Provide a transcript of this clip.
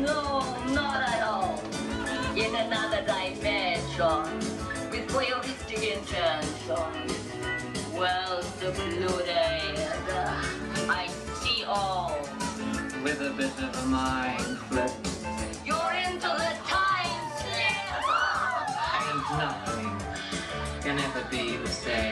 No, not at all. In another dimension, with voyeuristic intentions, well secluded, I see all with a bit of a mind flip. You're into the time slip! and nothing can ever be the same.